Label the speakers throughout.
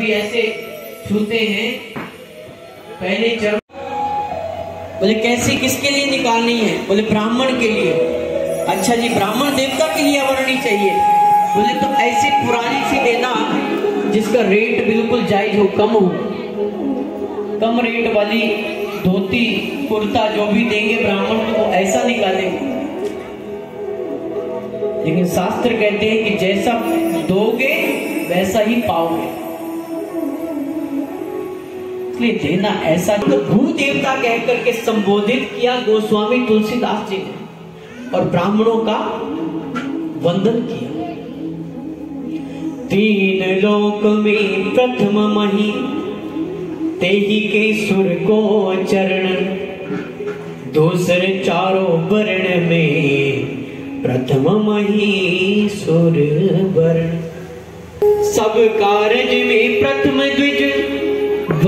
Speaker 1: भी ऐसे छूते हैं, पहले चरण बोले, कैसे किसके लिए निकालनी है? बोले, ब्राह्मण के लिए। अच्छा जी, ब्राह्मण देवता के लिए अवरणी चाहिए। बोले तो ऐसी पुरानी सी देना जिसका रेट बिल्कुल जायज़ हो, कम हो। कम रेट वाली धोती, कुर्ता जो भी देंगे ब्राह्मण को तो ऐसा निकालेंगे लेकिन शास्त्र कहते हैं कि जैसा दोगे, वैसा ही पाओगे। इसलिए देना ऐसा तो भू देवता कह करके संबोधित किया गोस्वामी तुलसीदास जी ने और ब्राह्मणों का वंदन किया। तीन लोक में प्रथम मही, तेही के सुर को चरण, दूसरे चारों वर्ण में प्रथम मही सुर वर्ण। सब कारज में प्रथम द्विज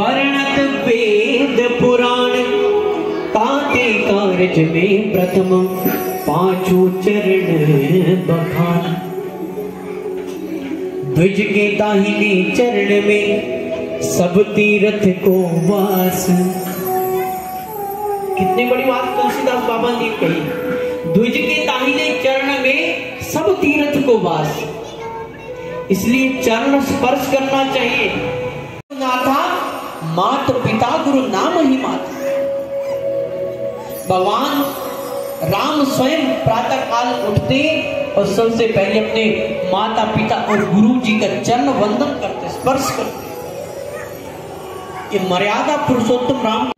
Speaker 1: वर्णत वेद पुराण। ताते कारज में प्रथम, पाँचों चरण बखान। द्विज के दाहिने चरण में सब तीर्थ को वास। कितनी बड़ी बात तुलसीदास बाबा ने कही। द्विज के दाहिने चरण में सब तीर्थ को वास। इसलिए चरण स्पर्श करना चाहिए। नाथा मात पिता गुरु नाम ही मात भगवान राम स्वयं प्रातः काल उठते और सबसे पहले अपने माता पिता और गुरु जी का चरण वंदन करते, स्पर्श करते। ये मर्यादा पुरुषोत्तम राम